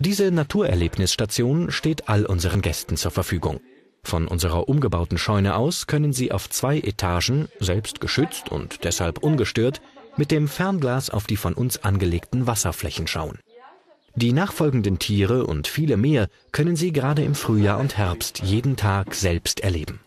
Diese Naturerlebnisstation steht all unseren Gästen zur Verfügung. Von unserer umgebauten Scheune aus können Sie auf zwei Etagen, selbst geschützt und deshalb ungestört, mit dem Fernglas auf die von uns angelegten Wasserflächen schauen. Die nachfolgenden Tiere und viele mehr können Sie gerade im Frühjahr und Herbst jeden Tag selbst erleben.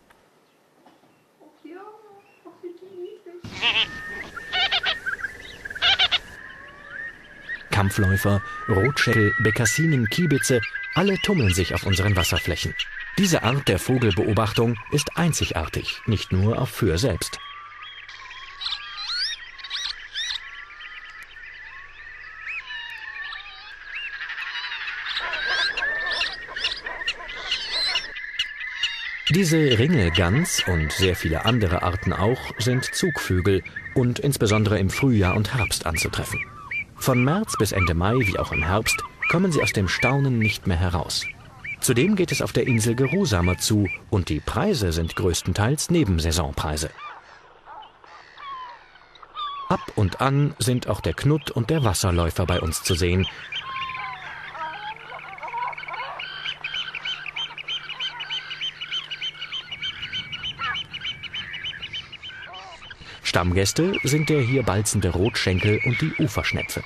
Kampfläufer, Rotschädel, Bekassinen, Kiebitze, alle tummeln sich auf unseren Wasserflächen. Diese Art der Vogelbeobachtung ist einzigartig, nicht nur auf Föhr selbst. Diese Ringelgans und sehr viele andere Arten auch sind Zugvögel und insbesondere im Frühjahr und Herbst anzutreffen. Von März bis Ende Mai, wie auch im Herbst, kommen sie aus dem Staunen nicht mehr heraus. Zudem geht es auf der Insel geruhsamer zu und die Preise sind größtenteils Nebensaisonpreise. Ab und an sind auch der Knutt und der Wasserläufer bei uns zu sehen. Stammgäste sind der hier balzende Rotschenkel und die Uferschnepfe.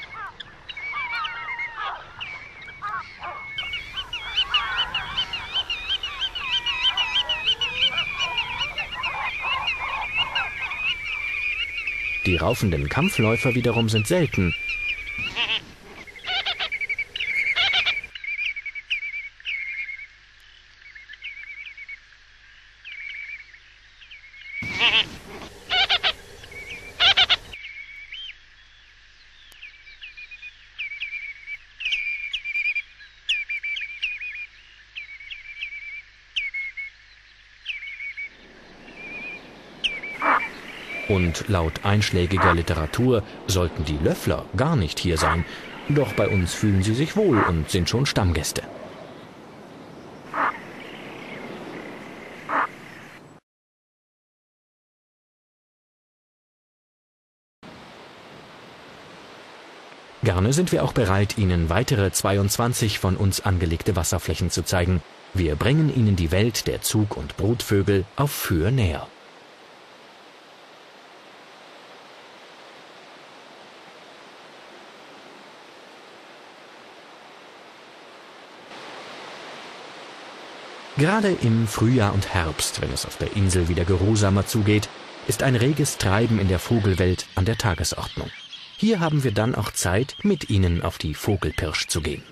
Die raufenden Kampfläufer wiederum sind selten. Und laut einschlägiger Literatur sollten die Löffler gar nicht hier sein. Doch bei uns fühlen sie sich wohl und sind schon Stammgäste. Gerne sind wir auch bereit, Ihnen weitere 22 von uns angelegte Wasserflächen zu zeigen. Wir bringen Ihnen die Welt der Zug- und Brutvögel auf Föhr näher. Gerade im Frühjahr und Herbst, wenn es auf der Insel wieder geruhsamer zugeht, ist ein reges Treiben in der Vogelwelt an der Tagesordnung. Hier haben wir dann auch Zeit, mit Ihnen auf die Vogelpirsch zu gehen.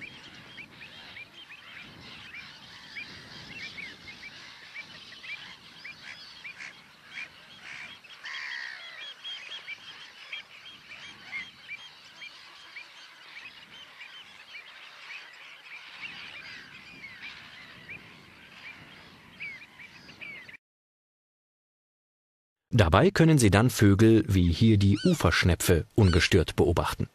Dabei können Sie dann Vögel wie hier die Uferschnepfe ungestört beobachten.